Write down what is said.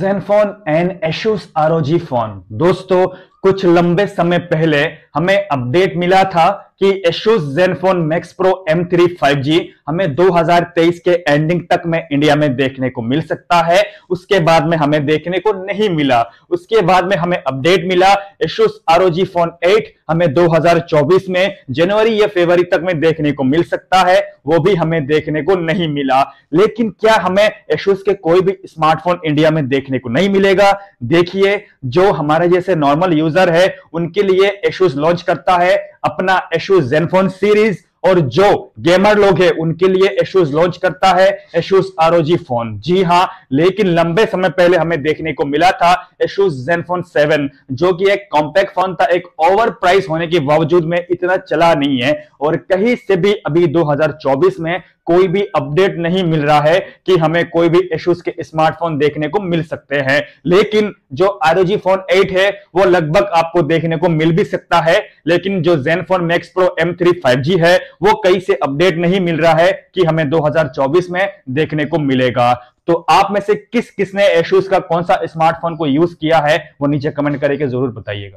Zenfone and Asus ROG phone दोस्तों कुछ लंबे समय पहले हमें अपडेट मिला था कि Asus Zenfone Max Pro M3 5G हमें 2023 के एंडिंग तक में इंडिया में देखने को मिल सकता है। उसके बाद में हमें देखने को नहीं मिला। उसके बाद में हमें अपडेट मिला Asus ROG Phone 8 हमें 2024 में जनवरी या फरवरी तक में देखने को मिल सकता है। वो भी हमें देखने को नहीं मिला। लेकिन क्या हमें Asus के कोई भी स्मार्टफ़ोन इंडिया में देखने को नहीं मिलेगा? देखिए, जो हमारे जैसे नॉर्मल यूज़र है, उनके लिए Asus लॉन्च करता है अपना Asus Zenfone सीरीज़ और जो गेमर लोग हैं, उनके लिए एशूज लॉन्च करता है एशूज ROG फ़ोन जी हाँ, लेकिन लंबे समय पहले हमें देखने को मिला था एशूज Zenfone 7 जो कि एक कॉम्पैक्ट फ़ोन था। एक ओवर प्राइस होने के बावजूद में इतना चला नहीं है और कहीं से भी अभी 2024 में कोई भी अपडेट नहीं मिल रहा है कि हमें कोई भी इश्यूज़ के स्मार्टफ़ोन देखने को मिल सकते हैं। लेकिन जो आर फ़ोन 8 है, वो लगभग आपको देखने को मिल भी सकता है। लेकिन जो Zenfone Max Pro M three है, वो कहीं से अपडेट नहीं मिल रहा है कि हमें 2024 में देखने को मिलेगा। तो आप में से किस किसने एशूज का कौन सा स्मार्टफ़ोन को यूज़ किया है, वो नीचे कमेंट करके ज़रूर बताइएगा।